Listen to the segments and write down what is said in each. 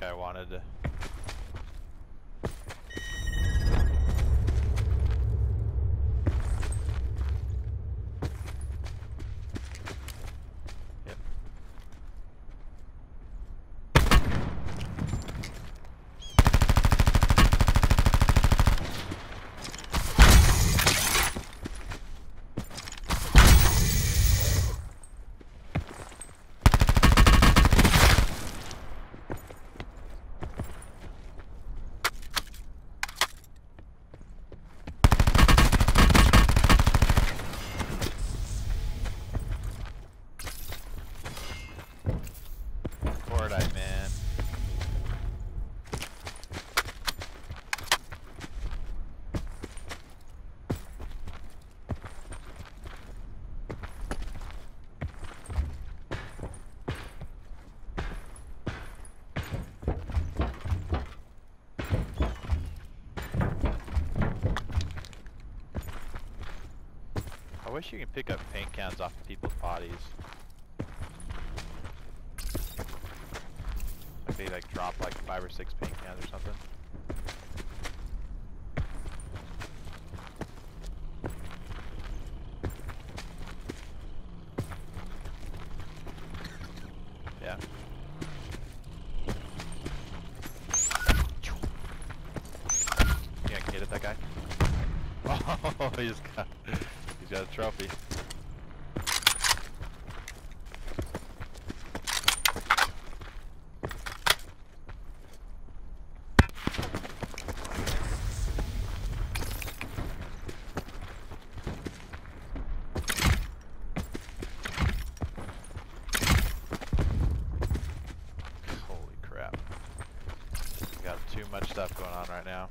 like I wanted to. Wish you could pick up paint cans off of people's bodies. Like they like drop like five or six paint cans or something. Yeah. Yeah, hit at that guy. Oh, he's got he's got a trophy. Holy crap. Got too much stuff going on right now.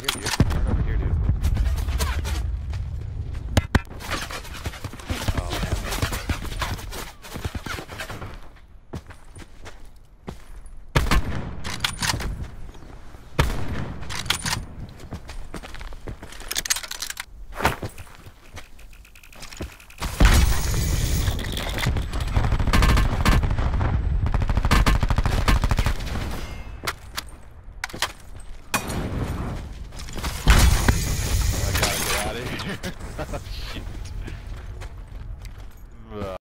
hear you. Oh, shit.